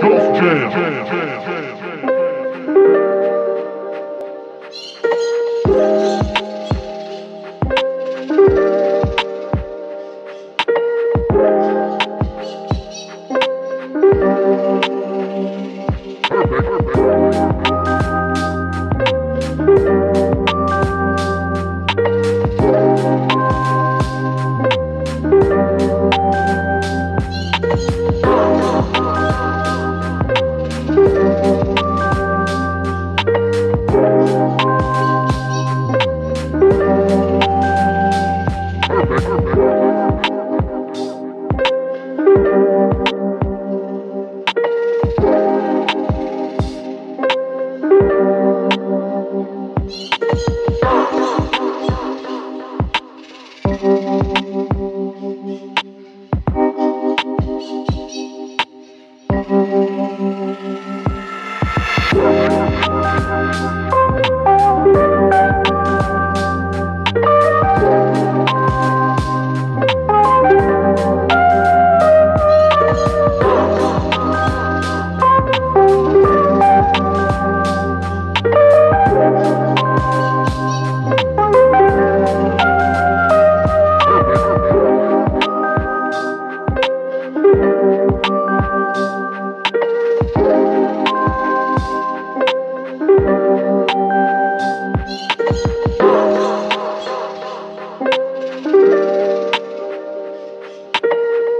Ghost Jam.